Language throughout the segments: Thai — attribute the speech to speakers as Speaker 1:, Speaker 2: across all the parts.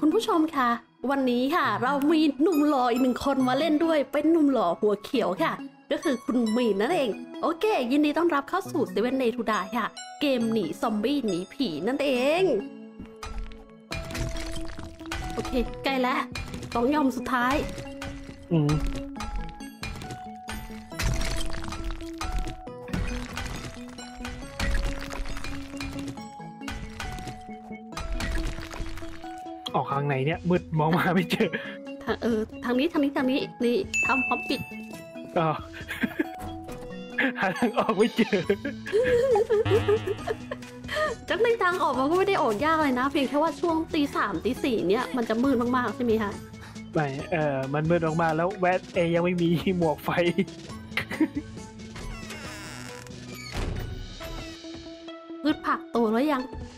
Speaker 1: คุณผู้ชมคะวันนี้ค่ะ เรามีหนุ่มหล่ออีกหนึ่งคนมาเล่นด้วยเป็นหนุ่มหล่อหัวเขียวค่ะ ก็คือคุณมีนนั่นเอง โอเค ยินดีต้อนรับเข้าสู่เซเว่นเนทูดาค่ะ เกมหนีซอมบี้หนีผีนั่นเอง โอเค ใกล้แล้วสองยอมสุดท้าย
Speaker 2: อืม ออกทางไหนเนี่ยมืดมองมาไม่เจอ
Speaker 1: ทางเออทางนี้ทางนี้ทางนี้นี่ทำพร้อมปิด
Speaker 2: ก็หาทางออกไม่เจอ
Speaker 1: จากในทางออกมันก็ไม่ได้ออกยากเลยนะ เพียงแค่ว่าช่วงตีสามตีสี่เนี่ยมันจะมืดมากๆใช่ไหมคะ
Speaker 2: ไม่เออมันมืดออกมาแล้วแวดเอยังไม่มีหมวกไฟ
Speaker 1: พืชผักโตแล้วยัง
Speaker 2: อืม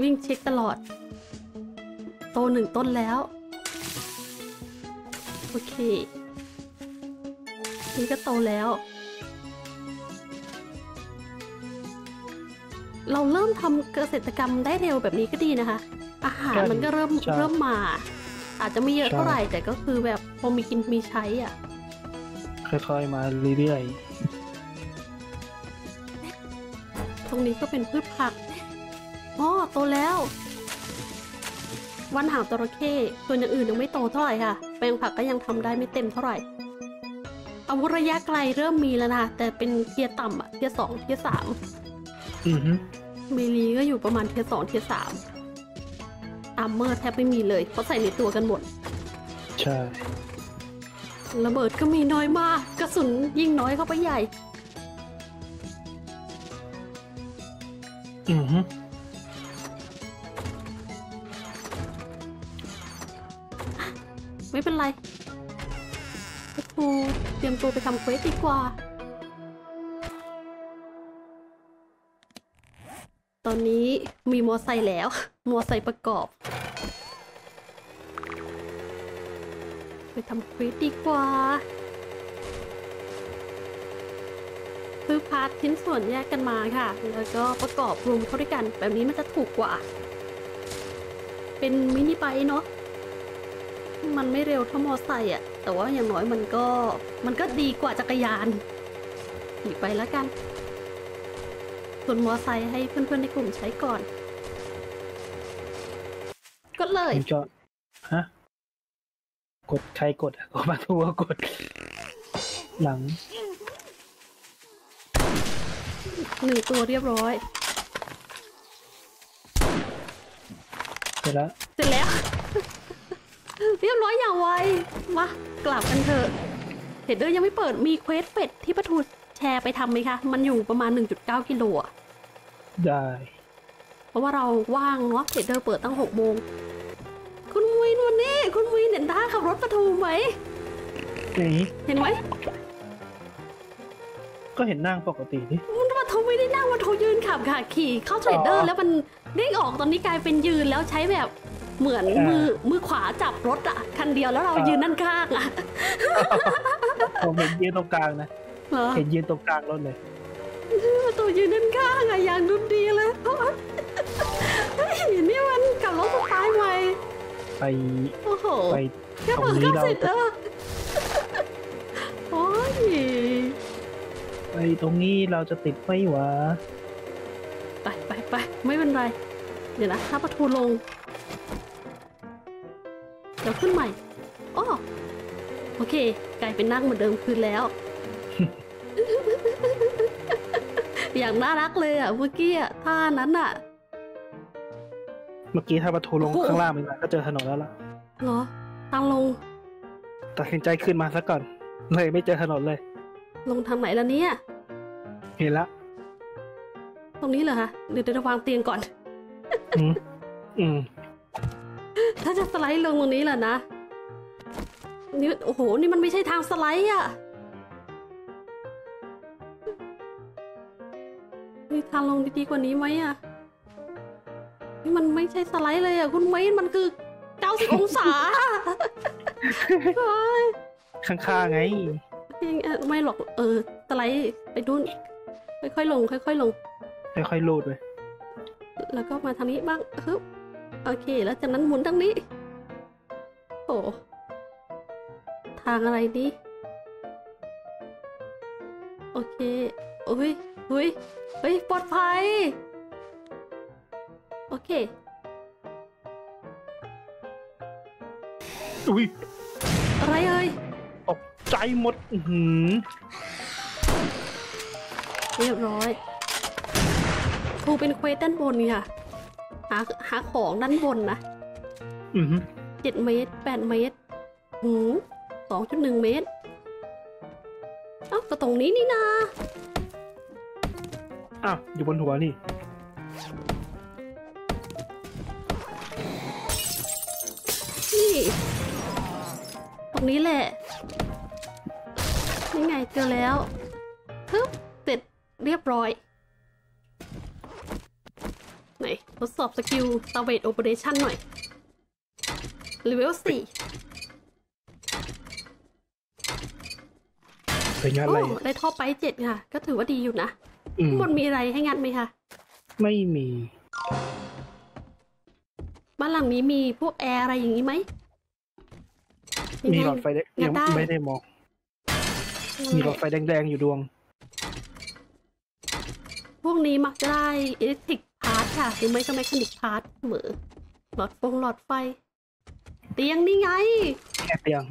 Speaker 1: วิ่งเช็คตลอด โตหนึ่งต้นแล้ว โอเค นี่ก็โตแล้ว เราเริ่มทำเกษตรกรรมได้เร็วแบบนี้ก็ดีนะคะ อาหารมันก็เริ่มเริ่มมา อาจจะไม่เยอะเท่าไหร่แต่ก็คือแบบพอมีกินมีใช้อะ
Speaker 2: ค่อยๆมาเรื่อย
Speaker 1: ตรงนี้ก็เป็นพืชผัก อ๋อโตแล้ว ว่านหางจระเข้ส่วนอย่างอื่นยังไม่โตเท่าไหร่ค่ะ แปลงผักก็ยังทำได้ไม่เต็มเท่าไหร่ อาวุธระยะไกลเริ่มมีแล้วนะแต่เป็น tier ต่ำอะ tier สอง tier สาม
Speaker 2: ๆอือฮึ
Speaker 1: melee ก็อยู่ประมาณ tier สอง tier สาม armor แทบไม่มีเลยเพราะใส่ในตัวกันหมด
Speaker 2: ใช่
Speaker 1: ระเบิดก็มีน้อยมากกระสุนยิงน้อยเข้าไปใหญ่
Speaker 2: อือฮึ
Speaker 1: ไม่เป็นไรโอ้โหเตรียมตัวไปทำเควสดีกว่า ตอนนี้มีมอไซค์แล้ว มอไซค์ประกอบ ไปทำ quest ดีกว่าซื้อ part ชิ้นส่วนแยกกันมาค่ะ แล้วก็ประกอบรวมเข้าด้วยกัน แบบนี้มันจะถูกกว่า เป็น minibike เนาะ มันไม่เร็วเท่ามอไซค์อะแต่ว่าอย่างน้อยมันก็มันก็ดีกว่าจักรยานขี่ไปแล้วกัน ส่วนมอไซค์ให้เพื่อนๆในกลุ่มใช้ก่อน ก็เลย
Speaker 2: ผมจะฮะ กดใครกดอะกดมาทัวกด หลัง
Speaker 1: หนึ่งตัวเรียบร้อย
Speaker 2: เสร็จแล้ว
Speaker 1: เสร็จแล้วเรียบร้อยอย่างไวมากลับกันเถอะtrader ยังไม่เปิดมี quest เป็ดที่ประทูแชร์ไปทำไหมคะ มันอยู่ประมาณ 1.9 กิโลอะ
Speaker 2: ได้
Speaker 1: เพราะว่าเราว่างเนาะ trader เปิดตั้ง6โมง คุณวินวันนี้ คุณวินเห็นท่าขับรถประทูไหม
Speaker 2: นี่
Speaker 1: เห็นไหม
Speaker 2: ก็เห็นนั่งปกตินี่
Speaker 1: มันประทูไม่ได้นั่งประทูยืนขับค่ะขี่เข้าเทรดเดอ
Speaker 2: อ๋
Speaker 1: ร์
Speaker 2: อ
Speaker 1: แล้วมันเด้งออกตอนนี้กลายเป็นยืนแล้วใช้แบบ เหมือน
Speaker 2: อ่ามื
Speaker 1: มือมือขวาจับรถอะคันเดียวแล้วเรา
Speaker 2: อ่ายื
Speaker 1: ยืนนั่นข้างอะ
Speaker 2: ผมเห็นยืนตรงกลางนะ
Speaker 1: เหรอ
Speaker 2: เห็นยืนตรงกลางรถเลย
Speaker 1: ประตูยืนด้านข้างอะอย่างดูดีเลยเฮ้ยนี่มันกับรถสไตล์ใหม่
Speaker 2: ไป
Speaker 1: โอ้โห
Speaker 2: ไป
Speaker 1: แค่
Speaker 2: ตร
Speaker 1: เปิ
Speaker 2: ง
Speaker 1: ด
Speaker 2: นี้
Speaker 1: ก็
Speaker 2: เรา
Speaker 1: เสร็จแล้วโอ้ย
Speaker 2: ไปตรงนี้เราจะติดไม่หวะ
Speaker 1: ไปไปไปไม่เป็นไร เดี๋ยวนะถ้าประตูลงเดี๋ยวขึ้นใหม่อ้อโอเค กลายเป็นนั่งเหมือนเดิมคืนแล้ว อย่างน่ารักเลยอะเมื่อกี้อะท่านั้นอะ
Speaker 2: เมื่อกี้ถ้าประตูลง
Speaker 1: โอ้โห
Speaker 2: ข้างล่างไปหน่อยก็เจอถนนแล้วล่ะ
Speaker 1: เหรอทางลง
Speaker 2: ตัดสินใจขึ้นมาซะก่อน เลยไม่เจอถนนเลย
Speaker 1: ลงทางไหนล่ะเนี่ย
Speaker 2: เห็นละ
Speaker 1: ตรงนี้เหรอคะเดี๋ยวเดี๋ยววางเตียงก่อน
Speaker 2: อืมอืม
Speaker 1: ถ้าจะสไลด์ลงตรงนี้แหละนะนี่โอ้โห นี่มันไม่ใช่ทางสไลด์อะมีทางลงดีๆกว่านี้ไหมอะนี่มันไม่ใช่สไลด์เลยอะคุณเมย์มันคือ90องศาเฮ้ย
Speaker 2: ข้างๆไง
Speaker 1: จริงอะไม่หรอก เออสไลด์ไปดุนค่อยๆลง ค่อยๆลง
Speaker 2: ค่อยๆลูดไป
Speaker 1: แล้วก็มาทางนี้บ้างฮึบ โอเค แล้วจากนั้นหมุนทางนี้ โอ้ ทางอะไรดี โอเคโอ้ยเฮ้ยเฮ้ยปลอดภัย โอเค
Speaker 2: อุ้ย
Speaker 1: อะไรเอ่ย
Speaker 2: ตกใจหมดอือหือ
Speaker 1: เรียบร้อยครูเป็นเควสด้านบนค่ะ หาหาของด้านบนนะ
Speaker 2: อือหือ
Speaker 1: เจ็ดเมตรแปดเมตรหูสองจุดหนึ่งเมตร เอ้าก็ตรงนี้นี่นา
Speaker 2: อ้าว อยู่บนหัวนี่
Speaker 1: นี่ ตรงนี้แหละนี่ไงเจอแล้วฮึบเสร็จเรียบร้อย ทดสอบสกิล s a v a g e Operation หน่อยเลเวลสี่
Speaker 2: เป็นงานอะไร
Speaker 1: โอ้ได้ท่อไปเจ็ดค่ะ ก็ถือว่าดีอยู่นะ
Speaker 2: อืม
Speaker 1: ข้างบนมีอะไรให้งัดไหมคะ
Speaker 2: ไม่มี
Speaker 1: บ้านหลังนี้มีพวกแอร์อะไรอย่างนี้ไหม
Speaker 2: มีหลอดไฟแดง
Speaker 1: งั
Speaker 2: ยั
Speaker 1: ด
Speaker 2: ง
Speaker 1: ได้
Speaker 2: ไม่ได้มอง มีหลอดไฟแดงๆอยู่ดวง
Speaker 1: พวกนี้มักจะได้ electric part ค่ะ หรือไม่ก็ mechanic part เสมอหลอดฟงหลอดไฟ เตียงนี่ไง
Speaker 2: แค่เตียง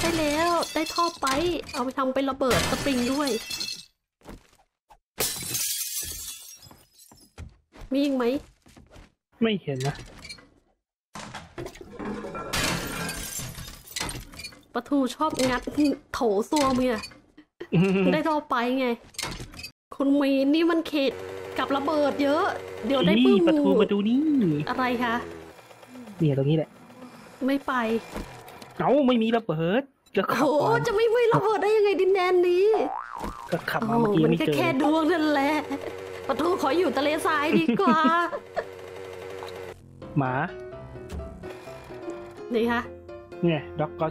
Speaker 1: ได้แล้วได้ท่อ pipe เอาไปทำเป็นระเบิดสปริงด้วย มีอีกไหม
Speaker 2: ไม่เห็นนะ
Speaker 1: ปะทูชอบงัดโถซัวเมียได้ท่อไปไง คุณมีนนี่มันเขต กับระเบิดเยอะ เดี๋ยวได้
Speaker 2: นี่
Speaker 1: พึ่ง
Speaker 2: ประตูมาดูนี่
Speaker 1: อะไรคะ
Speaker 2: เนี่ยตรงนี้แหละ
Speaker 1: ไม่ไป
Speaker 2: เอ้าไม่มีระเบิดก็
Speaker 1: โอ้
Speaker 2: ขับ
Speaker 1: โห
Speaker 2: มา
Speaker 1: จะไม่ไม่ระเบิดได้ยังไงดินแดนนี้
Speaker 2: ก็ขับมาเมื่อกี้
Speaker 1: มัน
Speaker 2: ไม่
Speaker 1: แค่
Speaker 2: เจอ
Speaker 1: แค่ดวงนั่นแหละ ประทูขออยู่ทะเลทรายดีกว่า
Speaker 2: หมา
Speaker 1: นี่คะ
Speaker 2: เนี่ยด็อกก็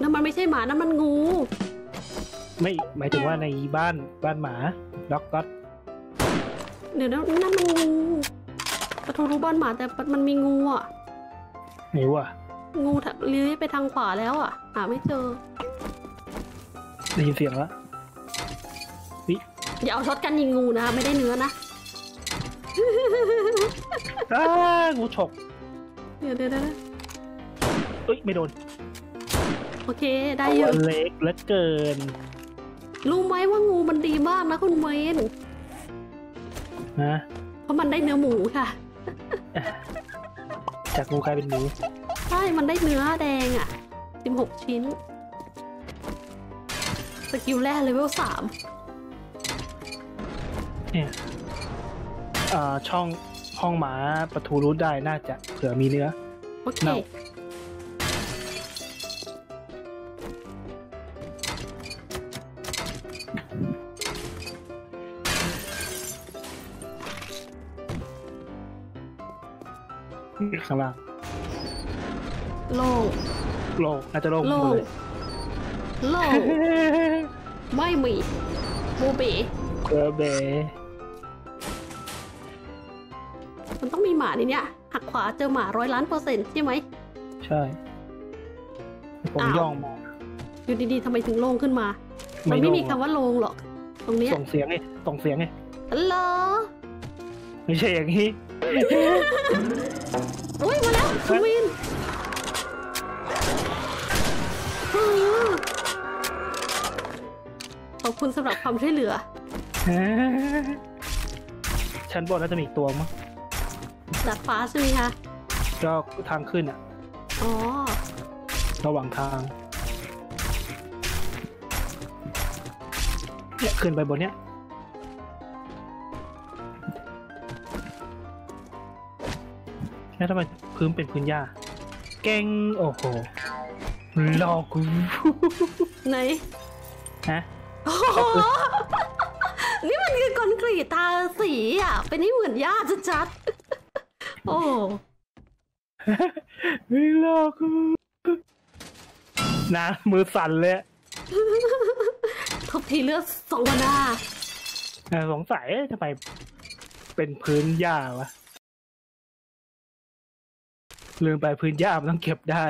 Speaker 1: นั่นมันไม่ใช่หมานั่นมันงู
Speaker 2: ไม่หมายถึงว่าในบ้านบ้านหมาด็อกก็
Speaker 1: เดี๋ยวนะนั่นมันงูปะทูรู้บ้านหมาแต่มันมีงูอะ
Speaker 2: ไหนวะ
Speaker 1: งูเลื้อยไปทางขวาแล้วอะ หาไม่เจอ
Speaker 2: ได้ยินเสียงแล้ว
Speaker 1: อย่าเอาช็อตกันยิงงูนะไม่ได้เนื้อนะ
Speaker 2: อ้างูฉก
Speaker 1: เดี๋ยวเดี๋ยวเดี๋ยว
Speaker 2: เอ้ยไม่โดน
Speaker 1: โอเคได้
Speaker 2: ตั
Speaker 1: อยู่
Speaker 2: วเล็กเหลือเกิน
Speaker 1: รู้ไหมว่างูมันดีมากนะคุณเมน
Speaker 2: นะ
Speaker 1: เพราะมันได้เนื้อหมูค่ะ
Speaker 2: จากงูกลายเป็นหมู
Speaker 1: ใช่ มันได้เนื้อแดงอะ16ชิ้น skill แรก levelเนี่
Speaker 2: ยอ่าช่องห้องหมาประทู loot ได้น่าจะเผื่อมีเนื้อ
Speaker 1: 3โอเค
Speaker 2: ข้างล่าง
Speaker 1: โล่ง
Speaker 2: โล่งน่าจะโล่งห
Speaker 1: โล่
Speaker 2: มด
Speaker 1: ง
Speaker 2: เลย
Speaker 1: โล่งไม่มีโบเบ
Speaker 2: เออเบ
Speaker 1: มันต้องมีหมาในเนี้ยหักขวาเจอหมาร้อยล้านเปอร์เซ็นต์ใช่ไหม
Speaker 2: ใช่ ผม
Speaker 1: อ้าว
Speaker 2: ย่องมา
Speaker 1: อยู่ดีๆทำไมถึงโล่งขึ้นมา มันไม่มีคำว่าโล่งหรอก ตรงเนี้ย
Speaker 2: ส่งเสียงไงส่งเสียงไง
Speaker 1: ฮัลโหล
Speaker 2: ไม่ใช่อย่างนี้
Speaker 1: อุ้ยมาแล้วคุณวินอื้อขอบคุณสำหรับความช่วยเหลือ
Speaker 2: ชั้นบนน่าจะมีอีกตัวมั้ง
Speaker 1: ดาดฟ้าใช่ไหมคะ
Speaker 2: ก็ทางขึ้นอะ
Speaker 1: อ๋อ
Speaker 2: ระหว่างทางเนี่ยขึ้นไปบนเนี้ย แล้วทำไมพื้นเป็นพื้นหญ้าเก่งโอ้โหหลอกกู
Speaker 1: ไหน
Speaker 2: ฮะ
Speaker 1: โอ้โหนี่มันคือคอนกรีตทาสีอะ เป็นให้เหมือนหญ้าชัดๆโอ้
Speaker 2: หลอกกูนะมือสั่นเลยอะ
Speaker 1: ทุบทีเลือดสองวันหน้า
Speaker 2: เออสงสัยเอ๊ะทำไมเป็นพื้นหญ้าวะ ลืมไปพื้นหญ้ามันต้องเก็บได้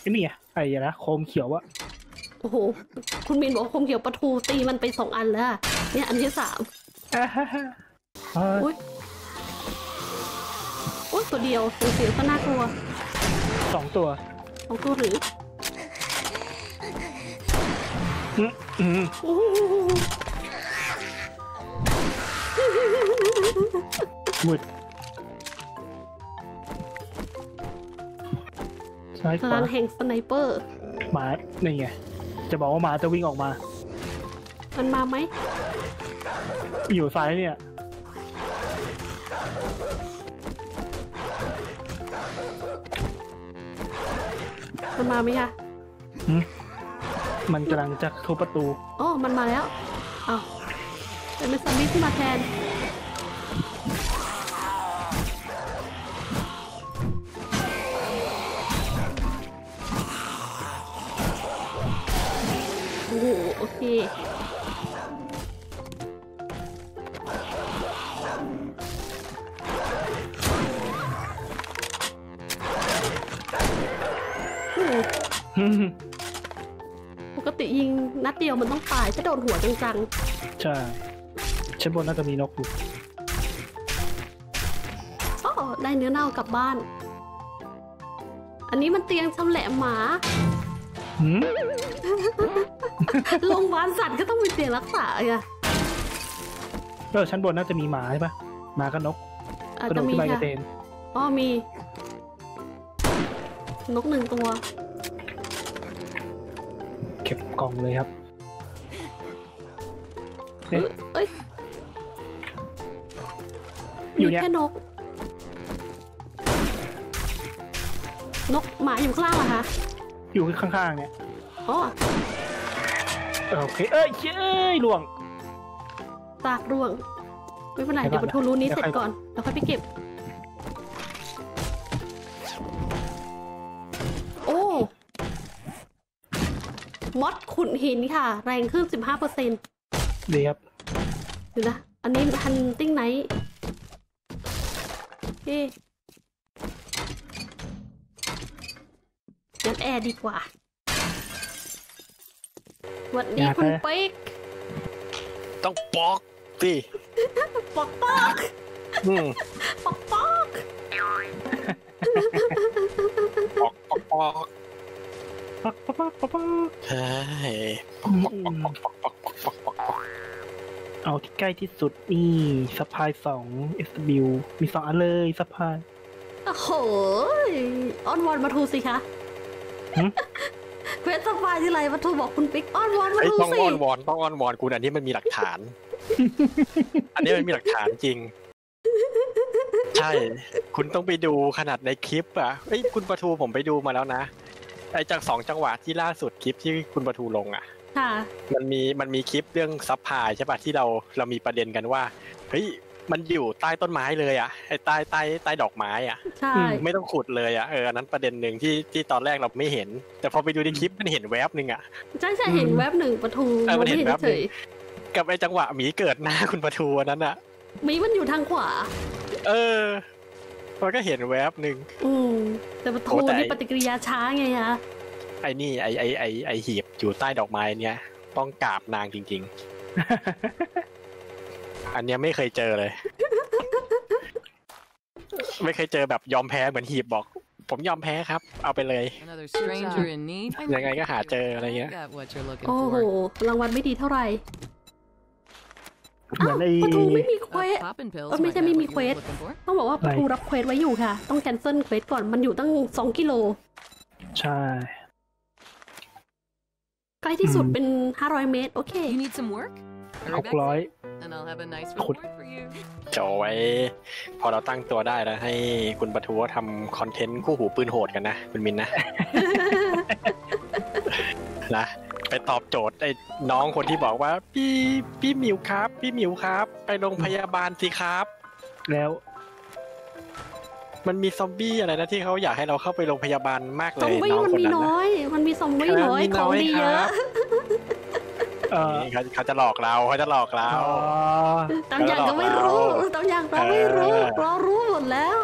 Speaker 2: ไอ้นี่ไงไอ้อะนะโคมเขียวอะ
Speaker 1: โอ้โห คุณมินบอกว่าคมเขียวปลาทูตีมันไปสองอันแล้วอะเนี่ยอันที่สาม
Speaker 2: อ่าฮ่าฮ่าเอ้ย
Speaker 1: อุ้ยโอ้ยตัวเดียวตัวเสียวก็น่ากลัว
Speaker 2: สองตัว
Speaker 1: สองตัวหรือ
Speaker 2: อืมอืม
Speaker 1: โอ้โห
Speaker 2: มืดซ้าย
Speaker 1: พ
Speaker 2: ข
Speaker 1: ลั
Speaker 2: วาง
Speaker 1: แห่งสไนเปอร์
Speaker 2: หมานี่ไง จะบอกว่าหมาจะวิ่งออกมา
Speaker 1: มันมาไหม
Speaker 2: อยู่ซ้ายเนี่ย
Speaker 1: มันมาไหมคะ
Speaker 2: มันกำลังจะทุบประตู
Speaker 1: อ๋อมันมาแล้วอ้าวเป็นเป็นซอมบี้ที่มาแทน โอเคโอ้โหปกติยิงนัดเดียวมันต้องตายถ้าโดนหัวจัง
Speaker 2: ใช่ชั้นบนน่าจะมีนกอยู่
Speaker 1: ๆอ๋อได้เนื้อเน่ากลับบ้าน อันนี้มันเตียงชำแหละหมา
Speaker 2: หืม
Speaker 1: โรงพยาบาลสัตว์ก็ต้องมีเตียงรักษาไง
Speaker 2: เออชั้นบนน่าจะมีหมาใช่ปะหมากับนก
Speaker 1: อาจ
Speaker 2: กระโด
Speaker 1: จะ
Speaker 2: ด
Speaker 1: มี
Speaker 2: ขึ้นไปกระ
Speaker 1: ค่ะ
Speaker 2: เตน
Speaker 1: อ๋อมี นกหนึ่งตัว
Speaker 2: เก็บกล่องเลยครับ
Speaker 1: เอ้ยเอ้ย
Speaker 2: อยู่
Speaker 1: มี
Speaker 2: เนี่ย
Speaker 1: แค่นก นกหมาอยู่ข้างล่างเหรอคะ
Speaker 2: อยู่ข้างๆเนี่ย
Speaker 1: อ๋อ
Speaker 2: เออโอเค เอ้ยเย้ยล่วง
Speaker 1: ตากร่วง ไม่เป็นไร
Speaker 2: เดี๋
Speaker 1: เดี๋
Speaker 2: ย
Speaker 1: ยววปะทูรู้นี้
Speaker 2: เดี๋
Speaker 1: เส
Speaker 2: ยว
Speaker 1: ร็จ
Speaker 2: ใคร
Speaker 1: ก่อน แล้วค่อยไปเก็บ โอ้มอดขุนหินค่ะ แรงขึ้น15เปอร์เซ็นต์
Speaker 2: ดีครับ
Speaker 1: เดี๋ยวนะ อันนี้ฮันติ้งไนท์เอ๊ งั้นแอร์ดีกว่าสวัสดี
Speaker 2: อย่า
Speaker 1: คุณ
Speaker 2: แพ้
Speaker 1: เป๊ก
Speaker 3: ต้องปอกสิ
Speaker 1: ปอกปอก
Speaker 3: อืม
Speaker 1: ปอกปอก
Speaker 3: ปอกปอกปอก
Speaker 2: ปักปักปักปักปัก
Speaker 3: ใช่ปอกปอกปอกปอกปอกปอกปอกปอกปอก
Speaker 2: เอาที่ใกล้ที่สุดนี่สปายสอง SW มีสองอันเลยสปาย
Speaker 1: โอ้โหอ้อนวอนมาทูสิคะ
Speaker 2: หึ
Speaker 1: เควสสปายที่ไรมาทูบอกคุณปิ๊กอ้อนวอนมา
Speaker 3: ไอ้ย
Speaker 1: ทู
Speaker 3: ต้อง
Speaker 1: สิ
Speaker 3: อ้อนวอนต้องอ้อนวอนคุณอันนี้มันมีหลักฐาน อันนี้มันมีหลักฐานจริง ใช่ คุณต้องไปดูขนาดในคลิปอะเอ้ยคุณประทูผมไปดูมาแล้วนะไอ้จากสองจังหวะที่ล่าสุดคลิปที่คุณประทูลงอะ
Speaker 1: ค่ะ
Speaker 3: มันมีมันมีคลิปเรื่องซับพลายใช่ปะที่เราเรามีประเด็นกันว่าเฮ้ย มันอยู่ใต้ต้นไม้เลยอะไอ้ใต้ใต้ใต้ดอกไม้อะ
Speaker 1: ใช่
Speaker 3: ไม่ต้องขุดเลยอะเอออันนั้นประเด็นหนึ่งที่ที่ตอนแรกเราไม่เห็น แต่พอไปดูในคลิปมันเห็นแวบหนึ่งอะ
Speaker 1: ใช่ใช่เห็นแวบหนึ่งประทู
Speaker 3: เออมันเห็นแวบห
Speaker 1: เฉ
Speaker 3: นึ่ง
Speaker 1: ย
Speaker 3: กับไอ้จังหวะหมีเกิดหน้าคุณประทูอันนั้นอะ
Speaker 1: มีมันอยู่ทางขวา
Speaker 3: เออมันก็เห็นแวบหนึ่ง
Speaker 1: อืมแต่ประทู
Speaker 3: โอ้แต่
Speaker 1: นี่ปฏิกิริยาช้าไงฮะ
Speaker 3: ไอ้นี่ไอ้ไอ้ไอ้ไอ้หีบอยู่ใต้ดอกไม้เนี่ย ต้องกราบนางจริงๆ อันเนี้ยไม่เคยเจอเลย ไม่เคยเจอแบบยอมแพ้เหมือนหีบบอก ผมยอมแพ้ครับ เอาไปเลย
Speaker 4: Another stranger in need.
Speaker 3: ยังไงก็หาเจออะไรเงี้ย
Speaker 4: Got what you're looking
Speaker 1: โอ้โห
Speaker 4: for.
Speaker 1: รางวัลไม่ดีเท่าไหร่
Speaker 2: เหมือนไอ้
Speaker 1: ประทูไม่มีเคว
Speaker 4: Uh,
Speaker 1: ส
Speaker 4: popping pills.
Speaker 1: Oh,
Speaker 4: might
Speaker 1: Mr.
Speaker 4: have
Speaker 1: Mimi
Speaker 4: what you were
Speaker 1: Quest.
Speaker 4: looking for.
Speaker 1: ต้องบอกว่าประทูรับเควสไว้อยู่ค่ะ ต้องแคนเซิลเควสก่อนมันอยู่ตั้งสองกิโล
Speaker 2: ใช่
Speaker 1: ใกล้ที่สุด
Speaker 2: อืม
Speaker 1: เป็น 500 เมตร โอเค
Speaker 4: You need some work?
Speaker 2: หกร้อย
Speaker 4: And I'll have a nice
Speaker 2: Khut.
Speaker 4: reward for you.
Speaker 3: จะเอาไว้พอเราตั้งตัวได้แล้วให้คุณประทูเขาทำคอนเทนต์คู่หูปืนโหดกันนะ คุณมินนะ นะ ไปตอบโจทย์ไอ้น้องคนที่บอกว่า พี่พี่หมิวครับ พี่หมิวครับ ไปโรงพยาบาลสิครับ
Speaker 2: แล้ว
Speaker 3: มันมีซอมบี้อะไรนะที่เขาอยากให้เราเข้าไปโรงพยาบาลมาก
Speaker 1: ซ
Speaker 3: เล
Speaker 1: อม
Speaker 3: ย
Speaker 1: บี้
Speaker 3: น้อง
Speaker 1: มัน
Speaker 3: คน
Speaker 1: มี
Speaker 3: นั้น
Speaker 1: น้
Speaker 3: นะ
Speaker 1: อย มันมีซอมบี้
Speaker 3: ครับ
Speaker 1: น้อย
Speaker 3: มี
Speaker 1: ของดีเย
Speaker 3: ค
Speaker 1: อะ
Speaker 3: รับ
Speaker 2: เอออ
Speaker 3: เขาเขาจะหลอกเราเขาจะหลอกเรา
Speaker 2: อ๋อ
Speaker 1: ตามอย่างก็ไม่รู้ตามอย่างก็ไม่รู้
Speaker 3: เออ
Speaker 1: เรารู้หมดแล้ว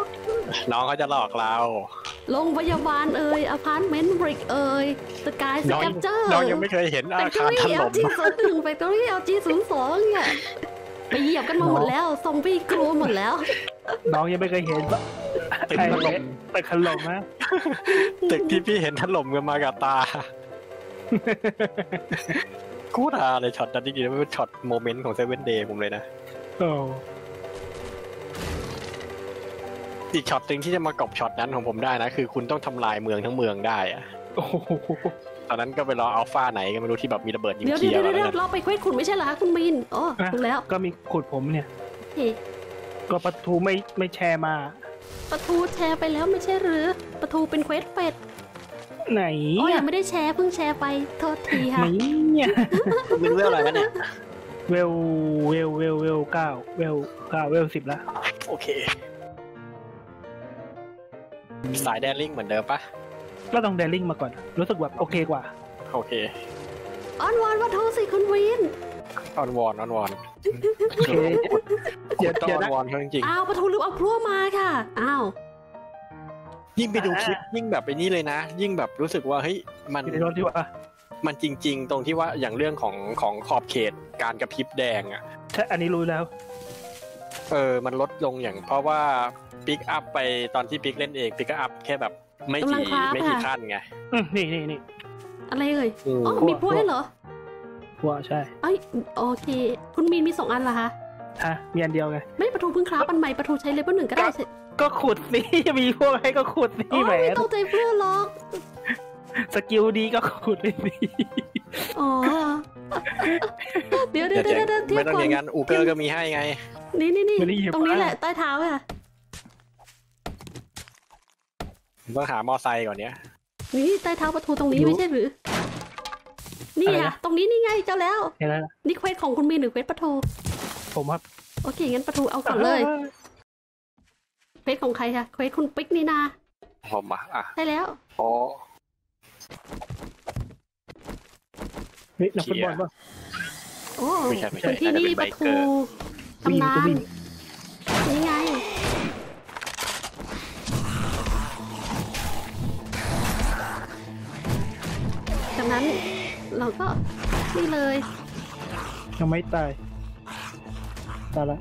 Speaker 3: น้องเขาจะหลอกเรา
Speaker 1: โรงพยาบาลเอ่ยอพาร์ตเมนต์บริกเอ่ยสกายส
Speaker 3: น้อง
Speaker 1: แกปเจอร์
Speaker 3: น้องยังไม่เคยเห็น
Speaker 1: แฟ
Speaker 3: อา
Speaker 1: คทอ
Speaker 3: คาร
Speaker 1: รี่
Speaker 3: ถ
Speaker 1: เอล
Speaker 3: ล่ม
Speaker 1: จีศูนย์หนึ่งแฟคทอรี่เอลจีศูนย์สองเนี่ยไปเหยียบกันมาหมดแล้วซอมบี้กลัวหมดแล้ว
Speaker 2: น้องยังไม่เคยเห็นปะ
Speaker 3: ตึก
Speaker 2: ไอ้
Speaker 3: ถล่ม
Speaker 2: ตึกถล่มนะ
Speaker 3: ตึกที่พี่เห็นถล่มกันมากับตา กูทาเลยช็อตนั้นจริงๆแล้วมันเป็นช็อต moment ของ Seven Days ผมเลยนะ
Speaker 2: โอ้
Speaker 3: อีกช็อตหนึ่งที่จะมากลบช็อตนั้นของผมได้นะ คือคุณต้องทำลายเมืองทั้งเมืองได้อะ
Speaker 2: โอ้โห
Speaker 3: ตอนนั้นก็ไปรออัลฟาไหนก็ไม่รู้ที่แบบมีระเบิด nuclear
Speaker 1: เดี๋ยว
Speaker 3: เดี๋ย
Speaker 1: วเดี๋ยว
Speaker 3: แล้ว
Speaker 1: เดี๋ยวเราไป quest คุณไม่ใช่เหรอคะคุณมินอ๋อถูกแล้ว
Speaker 2: ก็มีขุดผมเนี่ย
Speaker 1: โอเค
Speaker 2: ก็ประตูไม่ไม่แชร์มา
Speaker 1: ประตูแชร์ไปแล้วไม่ใช่หรือประตูเป็น quest เป็ด
Speaker 2: ไหน
Speaker 1: อ๋อยังไม่ได้แชร์เพิ่งแชร์ไปโทษทีค่ะ
Speaker 2: ไหนเนี่ย
Speaker 3: มึงเรื่องอะไรกันเนี่ย
Speaker 2: เวลเวลเวลเวลเก้าเวลเก้าเวลสิบละ
Speaker 3: โอเค สายแดนลิงเหมือนเดิมปะ
Speaker 2: ก็ต้องเดลิงมาก่อน รู้สึกแบบโอเคกว่า
Speaker 3: โอเค
Speaker 1: อ้อนวอนว่าโทรสิคุณวิน
Speaker 3: ออนวอนออนวอน
Speaker 2: โอเคเดี๋ยว
Speaker 3: ต้อง
Speaker 2: เดี๋
Speaker 3: อ
Speaker 2: ยว
Speaker 3: อน
Speaker 2: นะ
Speaker 3: วอนเขาจริง
Speaker 1: อ้าวประตูลืมเอาพลั่วมาค่ะอ้าว
Speaker 3: ๆยิ่งไปดูคลิป ยิ่งแบบไอ้นี้เลยนะ ยิ่งแบบรู้สึกว่าเฮ้ยมัน
Speaker 2: อยู่ในรถดีกว่า
Speaker 3: มันจริง ๆ ตรงที่ว่าอย่างเรื่องของของขอบเขตการกระพริบแดงอะ
Speaker 2: ใช่อันนี้รู้แล้ว
Speaker 3: เออมันลดลงอย่างเพราะว่าปิกอัพไปตอนที่ปิกเล่นเองปิกก็อัพแค่แบบไม่
Speaker 1: กำลั
Speaker 3: กี่
Speaker 1: งคราฟ
Speaker 3: ไม่กี่
Speaker 1: ค่ะ
Speaker 3: ขั้นไง
Speaker 2: อืมนี่นี่นี่
Speaker 1: อะไรเอ่ย
Speaker 3: อืม
Speaker 1: อ๋อมีพลั่วให้เหรอ
Speaker 2: พวกใช่
Speaker 1: เอ้ยโอเค คุณมีนมีสองอันเหรอคะ
Speaker 2: ฮะมีอันเดียวไง
Speaker 1: ไม่ประตูเพิ่งคราฟอันใหม่ประตูใช้เลเวลหนึ่งก็ได้สิ
Speaker 2: ก็ขุดสิมีพวกให้ก็ขุดสิ
Speaker 1: โอ้ย
Speaker 2: แหม
Speaker 1: ไม่ต้องใจเพื่อหรอก
Speaker 2: สกิลดีก็ขุดเลยสิ
Speaker 1: อ๋อ เดี๋ยวเดี๋
Speaker 3: เดี๋
Speaker 1: ย
Speaker 3: ยวว
Speaker 1: เดี๋ยว
Speaker 3: จะ
Speaker 1: เดี๋ยวเทีย
Speaker 3: ไม่
Speaker 1: บ
Speaker 3: ต้อง
Speaker 1: ก่อ
Speaker 3: อนย่างนั้น auger ก็มีให้ไง
Speaker 1: นี่นี่นี่
Speaker 2: ไม่ได้หยิบ
Speaker 1: ตรงนี้
Speaker 2: มา
Speaker 1: แหละใต้เท้าค่ะ
Speaker 3: ต้องหามอไซค์ก่อนเนี้ย
Speaker 1: นี่ใต้เท้าประตูตรงนี้
Speaker 2: อยู่
Speaker 1: ไม่ใช่หรือ นี่
Speaker 2: อะไร
Speaker 1: อะ
Speaker 2: นะ
Speaker 1: ตรงนี้นี่ไงเจ้าแล้ว
Speaker 2: เห็นแล้วนะ
Speaker 1: นี่ quest ของคุณมีนหรือ quest ประตู
Speaker 2: ผมครับ
Speaker 1: โอเคงั้นประตูเอาก่อนเลย quest ของใครคะ quest คุณปิ๊กนี่นา
Speaker 3: ผมอะอะ
Speaker 1: ใช่แล้ว
Speaker 3: โอ้
Speaker 2: เฮ้ยนักฟุตบอลป่ะ
Speaker 1: โอ้
Speaker 3: ไม่ใช่ไม่
Speaker 1: ส่
Speaker 3: ใช่
Speaker 1: วนที่
Speaker 3: น่าจะ
Speaker 1: นี่
Speaker 3: เป็น
Speaker 1: ป
Speaker 3: ไบ
Speaker 1: ระ
Speaker 3: เก
Speaker 1: ตู
Speaker 3: อร์
Speaker 2: วิ่ง
Speaker 1: ตำนา
Speaker 2: ก็
Speaker 1: น
Speaker 2: วิ่ง
Speaker 1: นี่ไงจากนั้นเราก็นี่เลย
Speaker 2: ยังไม่ตายตายละ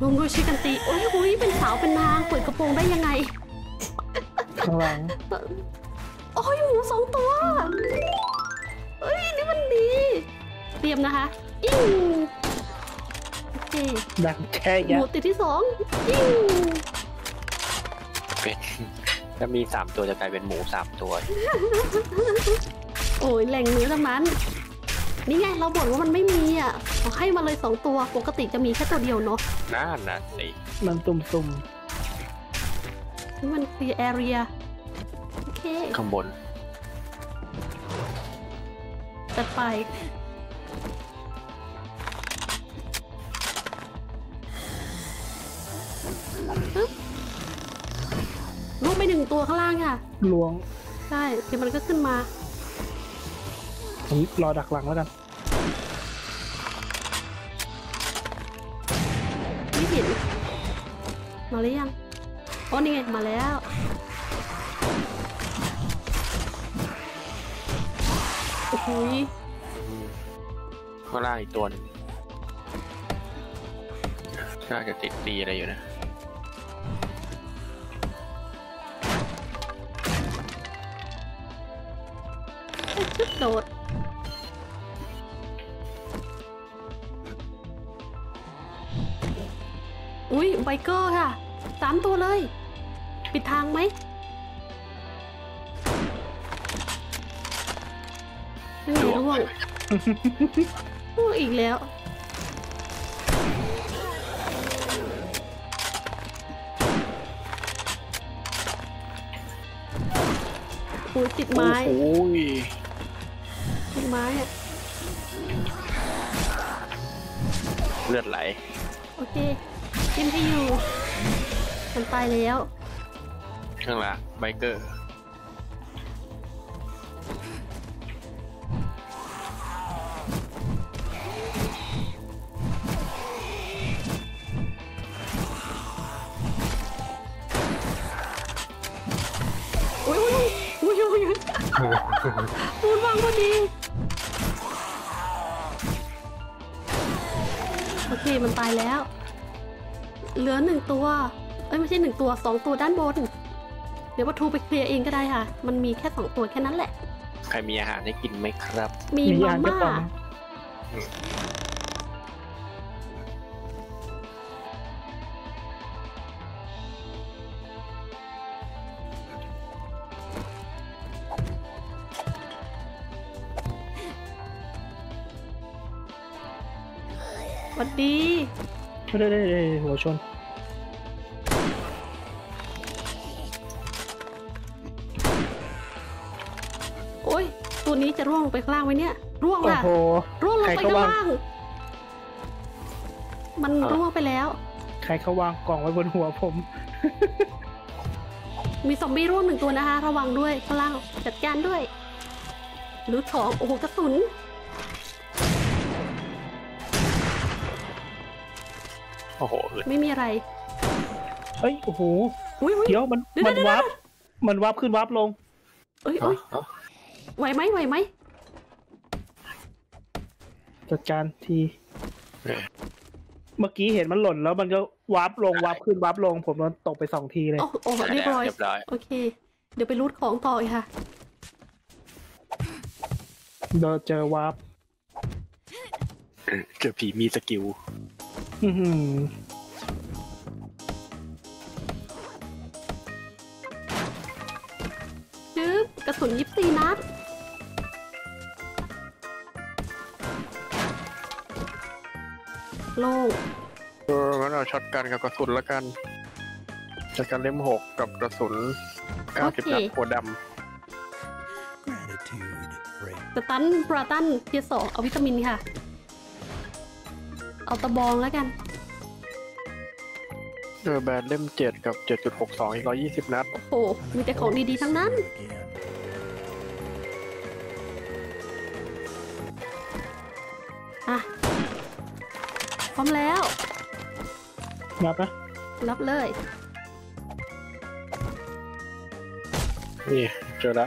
Speaker 1: รวมด้วยช่วยกันตี โอ้ยโอ้ยเป็นสาวเป็นนาง เปิดกระโปรงได้ยังไง
Speaker 2: ข้างหลัง
Speaker 1: โอ้ยหมูสองตัวเอ้ย นี่มันดี เตรียมนะคะอิงโอเค
Speaker 2: ดังแช่
Speaker 1: ห
Speaker 2: แยะ
Speaker 1: มูติดที่สองอิง
Speaker 3: เป็นถ้ามีสามตัวจะกลายเป็นหมูสามตัว
Speaker 1: โอ้ยแหล่งเนื้อทั้งนั้น นี่ไงเราบ่นว่ามันไม่มีอะขอให้มาเลยสองตัวปกติจะมีแค่ตัวเดียวเนาะ
Speaker 3: นั่นน่ะสิ
Speaker 2: มันตุ่ม
Speaker 1: นี่มันเคลียร์แอเรียโอเค
Speaker 3: ข้างบน
Speaker 1: จัดไปปึ๊บลูกไปหนึ่งตัวข้างล่างค่ะ
Speaker 2: ๆลวง
Speaker 1: ใช่เดี๋ยวมันก็ขึ้นมา
Speaker 2: ผมรอดักหลังแล้วกัน
Speaker 1: ไม่เห็นมาหรือยังอ๋อนี่ไงมาแล้วโอ้โหย
Speaker 3: ข้างล่างอีกตัวหนึงน่าจะติดตีอะไรอยู่นะ
Speaker 1: โดด ไบเกอร์ค่ะสามตัวเลย ปิดทางไหม ไม่มีร่วงร่วงอีกแล้ว โอ้ยติดไม้
Speaker 3: โอ้ย
Speaker 1: ติดไม้อะ
Speaker 3: เลือดไหล
Speaker 1: โอเค กินให้อยู่ มันตายแล้ว
Speaker 3: ข้างหลังไบเกอร์
Speaker 1: อุ้ยอุ้ยอุ้ยอุ้ยอุ้ยพูดวางพอดี โอเค มันตายแล้ว เหลือหนึ่งตัว เอ้ยไม่ใช่หนึ่งตัวสองตัวด้านบน เดี๋ยววัตถุไปเคลียร์เองก็ได้ค่ะ มันมีแค่สองตัวแค่นั้นแหละ
Speaker 3: ใครมีอาหารให้กินไหมครับ
Speaker 1: มี
Speaker 2: มี
Speaker 1: มา
Speaker 2: ยานกระ
Speaker 1: ม่า
Speaker 2: ป๋อง
Speaker 1: สวัสดี
Speaker 2: ไม่ได้ ได้ได้หัวชน
Speaker 1: โอ้ย ตัวนี้จะร่วงลงไปข้างล่างไหมเนี่ย ร่วง
Speaker 2: โอ้
Speaker 1: ล่ะ
Speaker 2: โห
Speaker 1: ร่วงลงไป
Speaker 2: ใคร
Speaker 1: ข้าง
Speaker 2: เขาวาง
Speaker 1: ล่าง มันร่วงไปแล้ว
Speaker 2: ใครเขาวางกล่องไว้บนหัวผม
Speaker 1: มีซอมบี้ร่วงหนึ่งตัวนะคะ ระวังด้วยข้างล่างจัดการด้วย หรือของโอ้โหกระสุน
Speaker 3: โอ้โหอึด
Speaker 1: ไม่มีอะไร
Speaker 2: เฮ้ยโอ้โห
Speaker 1: อุ้ยอุ้ย
Speaker 2: เดี๋ยวมัน
Speaker 1: เดี๋ยว
Speaker 2: มัน
Speaker 1: เดี๋ยว
Speaker 2: วับมันวับขึ้นวับลง
Speaker 1: เอ้ยเอ้ยไหวไหมไหวไหม
Speaker 2: จัดการที
Speaker 3: เออ
Speaker 2: เมื่อกี้เห็นมันหล่นแล้วมันก็วับลงวับขึ้นวับลง ผมโดนตกไปสองทีเลย
Speaker 1: โอ้โอ้เรียบร้อย
Speaker 3: เรียบร้อย
Speaker 1: โอเค เดี๋ยวไปรูดของต่ออีกค่ะ
Speaker 2: โดนเจอวับ
Speaker 3: เจอผีมีสกิล
Speaker 2: อื้อหือ
Speaker 1: จึ๊บกระสุนยิบสี่นัด โล่ง
Speaker 3: เอองั้นเอาช็อตกันกับกระสุนละกันช็อตกันเล่มหกกับกระสุนเก้าสิบนัดโคด
Speaker 5: Gratitude. Break.
Speaker 1: สตันบราตันเทียร์สองเอาวิตามินค่ะ เอาตะบองแล้วกันำ
Speaker 3: เออแบนเล่มเจ็ดกับเจ็ดจุดหกสองอีกร้อยยี่สิบนัด
Speaker 1: โอ้โห มีแต่ของดีๆทั้งนั้น
Speaker 5: Again.
Speaker 1: อะ พร้อมแล้ว
Speaker 2: วับนะ
Speaker 1: รับเลย
Speaker 3: นี่ เจอละ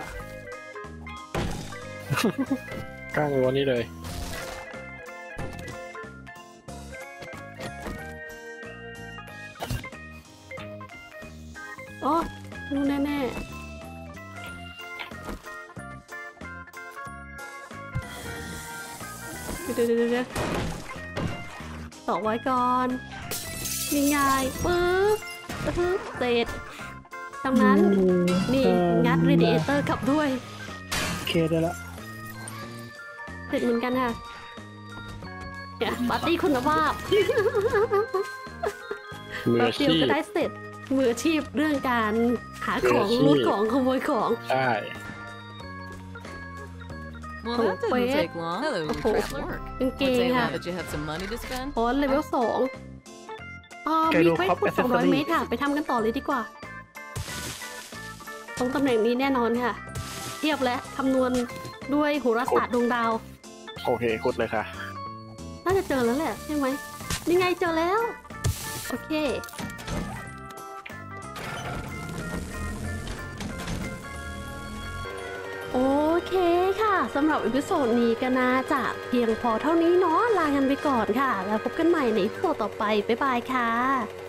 Speaker 3: ก้างรั้วนี่เลย
Speaker 1: เดี๋ยวเดี๋ยวเดี๋ยวต่อไว้ก่อนนี่ไงปึ๊บปึ๊บเสร็จดังนั้น นี่ งัดเรดิเอเตอร์กลับด้วย
Speaker 2: โอเคได้ละ
Speaker 1: เสร็จเหมือนกันค่ะเนี่ยปาร์ตี้คุณภาพ
Speaker 3: มือ
Speaker 1: แป๊บ
Speaker 3: อา
Speaker 1: เดียว
Speaker 3: ชีพ
Speaker 1: ก็ได้เสร็จมืออาชีพเรื่องการหาของ
Speaker 3: มืออาชีพ
Speaker 1: รูดของขโมยของ
Speaker 3: ใช่
Speaker 4: Well,
Speaker 1: Oh,
Speaker 4: that didn't
Speaker 1: wait.
Speaker 4: take long. Hello,
Speaker 1: Oh.
Speaker 4: trash work.
Speaker 1: กางเก
Speaker 4: Would
Speaker 1: ง
Speaker 4: say
Speaker 1: ค่ะ
Speaker 4: now that you have some money to spend.
Speaker 1: พอนเลเวลสองอ่า
Speaker 2: ไก
Speaker 1: มี
Speaker 2: โด
Speaker 1: ไว้
Speaker 2: คอป
Speaker 1: พูด
Speaker 2: แอสเซ
Speaker 1: สอง
Speaker 2: สซ
Speaker 1: ร้
Speaker 2: อ
Speaker 1: อย
Speaker 2: รี่
Speaker 1: เมตรค่ะ ไปทำกันต่อเลยดีกว่า ตรงตำแหน่งนี้แน่นอนค่ะ เทียบและคำนวณด้วยโหราศาสตร์ดวงดาว
Speaker 3: โอเคขุดเลยค่ะ
Speaker 1: น่าจะเจอแล้วแหละใช่ไหมนี่ไงเจอแล้ว โอเคโอเคค่ะ สำหรับ episode นี้ก็น่าจะเพียงพอเท่านี้เนาะลากันไปก่อนค่ะ แล้วพบกันใหม่ใน episode ต่อไป bye bye ค่ะ